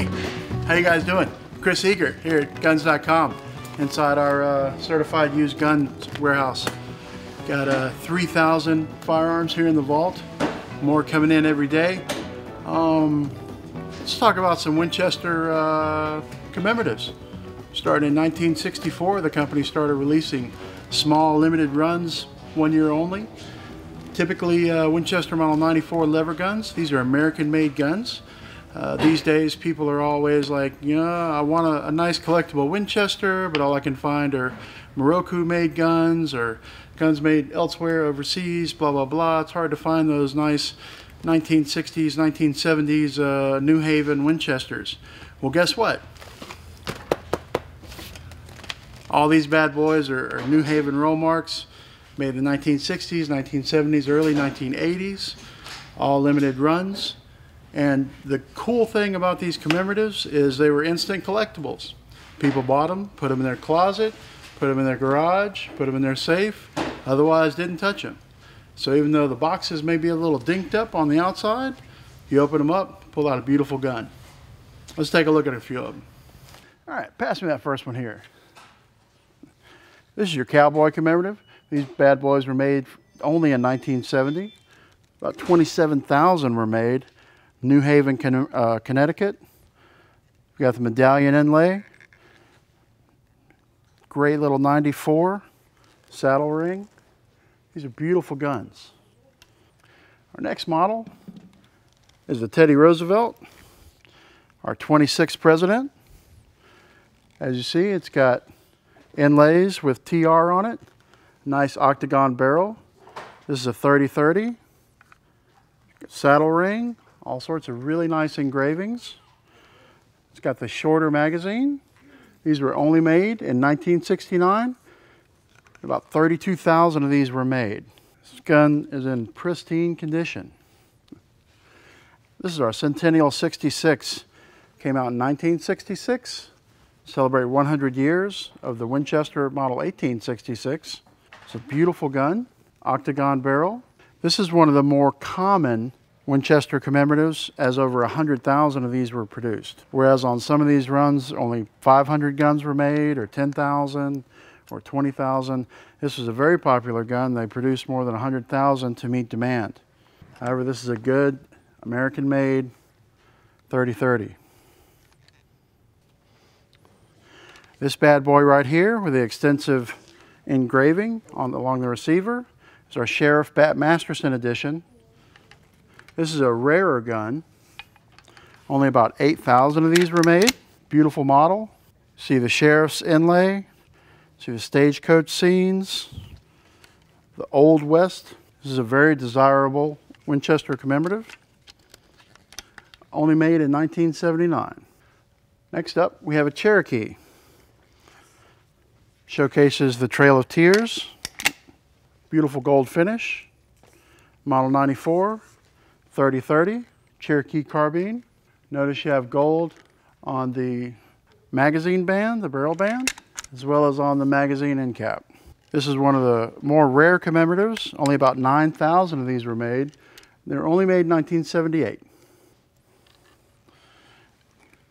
Hey, how you guys doing? Chris Eager here at Guns.com inside our uh, certified used gun warehouse. Got uh, 3,000 firearms here in the vault. More coming in every day. Um, let's talk about some Winchester uh, commemoratives. Starting in 1964, the company started releasing small limited runs, one year only. Typically uh, Winchester Model 94 lever guns. These are American-made guns. Uh, these days, people are always like, know, I want a, a, nice collectible Winchester, but all I can find are Miroku-made guns or guns made elsewhere overseas, blah, blah, blah. It's hard to find those nice 1960s, 1970s uh, New Haven Winchesters. Well, guess what? All these bad boys are, are New Haven roll marks, made in the 1960s, 1970s, early 1980s, all limited runs. And the cool thing about these commemoratives is they were instant collectibles. People bought them, put them in their closet, put them in their garage, put them in their safe, otherwise didn't touch them. So even though the boxes may be a little dinked up on the outside, you open them up, pull out a beautiful gun. Let's take a look at a few of them. All right, pass me that first one here. This is your cowboy commemorative. These bad boys were made only in 1970. About 27,000 were made New Haven, uh, Connecticut. We got the medallion inlay. Great little 94 saddle ring. These are beautiful guns. Our next model is the Teddy Roosevelt, our 26th president. As you see, it's got inlays with TR on it. Nice octagon barrel. This is a 30-30. Saddle ring, all sorts of really nice engravings. It's got the shorter magazine. These were only made in 1969. About 32,000 of these were made. This gun is in pristine condition. This is our Centennial 66. Came out in 1966. Celebrate 100 years of the Winchester Model 1866. It's a beautiful gun, octagon barrel. This is one of the more common Winchester commemoratives, as over 100,000 of these were produced. Whereas on some of these runs, only 500 guns were made, or 10,000, or 20,000. This was a very popular gun. They produced more than 100,000 to meet demand. However, this is a good American-made 30-30. This bad boy right here with the extensive engraving on along the receiver is our Sheriff Bat Masterson edition. This is a rarer gun. Only about 8,000 of these were made. Beautiful model. See the sheriff's inlay. See the stagecoach scenes. The Old West. This is a very desirable Winchester commemorative. Only made in 1979. Next up, we have a Cherokee. Showcases the Trail of Tears. Beautiful gold finish. Model 94. 3030 Cherokee carbine. Notice you have gold on the magazine band, the barrel band, as well as on the magazine end cap. This is one of the more rare commemoratives. Only about 9,000 of these were made. They were only made in 1978.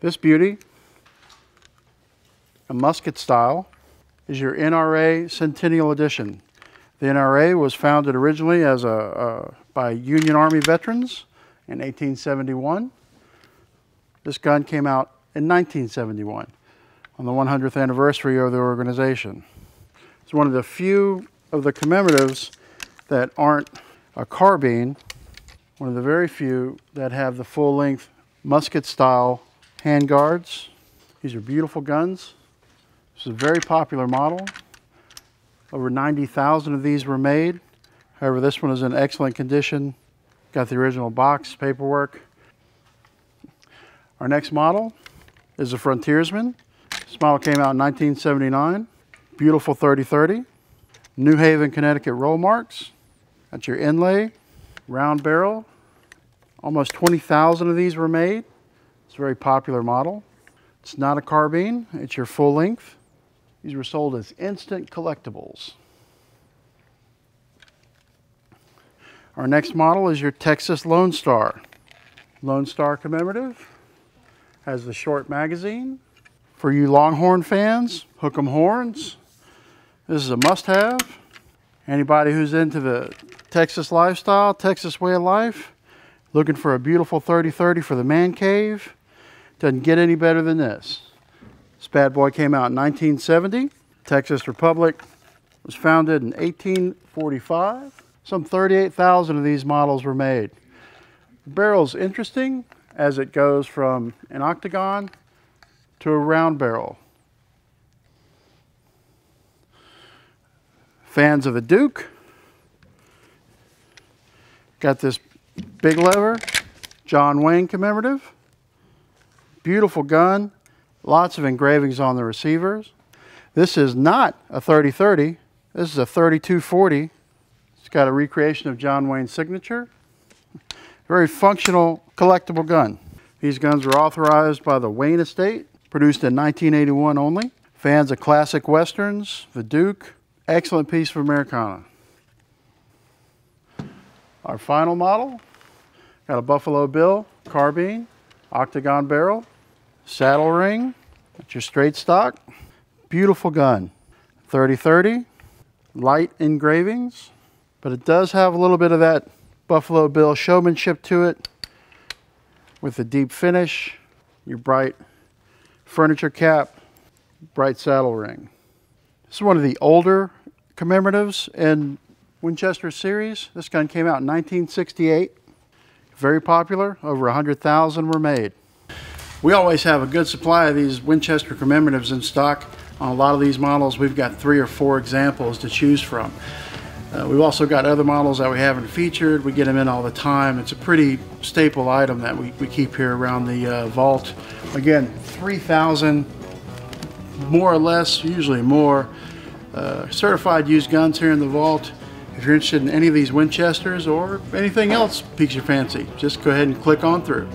This beauty, a musket style, is your NRA Centennial Edition. The NRA was founded originally as a, by Union Army veterans in 1871. This gun came out in 1971 on the 100th anniversary of the organization. It's one of the few of the commemoratives that aren't a carbine, one of the very few that have the full-length musket-style handguards. These are beautiful guns. This is a very popular model. Over 90,000 of these were made. However, this one is in excellent condition. Got the original box, paperwork. Our next model is the Frontiersman. This model came out in 1979. Beautiful 3030. New Haven, Connecticut roll marks. That's your inlay, round barrel. Almost 20,000 of these were made. It's a very popular model. It's not a carbine, it's your full length. These were sold as instant collectibles. Our next model is your Texas Lone Star. Lone Star commemorative. Has the short magazine. For you Longhorn fans, hook 'em horns. This is a must-have. Anybody who's into the Texas lifestyle, Texas way of life, looking for a beautiful 30-30 for the man cave, doesn't get any better than this. Bad boy came out in 1970. Texas Republic was founded in 1845. Some 38,000 of these models were made. The barrel's interesting as it goes from an octagon to a round barrel. Fans of a Duke. Got this big lever, John Wayne commemorative. Beautiful gun, lots of engravings on the receivers. This is not a 3030, this is a 3240. It's got a recreation of John Wayne's signature. Very functional collectible gun. These guns were authorized by the Wayne Estate, produced in 1981 only. Fans of classic westerns, the Duke, excellent piece of Americana. Our final model, got a Buffalo Bill carbine, octagon barrel, saddle ring, that's your straight stock. Beautiful gun. 30-30, light engravings, but it does have a little bit of that Buffalo Bill showmanship to it with a deep finish, your bright furniture cap, bright saddle ring. This is one of the older commemoratives in Winchester series. This gun came out in 1968. Very popular, over 100,000 were made. We always have a good supply of these Winchester commemoratives in stock. On a lot of these models, we've got three or four examples to choose from. Uh, we've also got other models that we haven't featured. We get them in all the time. It's a pretty staple item that we, we keep here around the uh, vault. Again, 3,000, more or less, usually more, uh, certified used guns here in the vault. If you're interested in any of these Winchesters or anything else piques your fancy, just go ahead and click on through.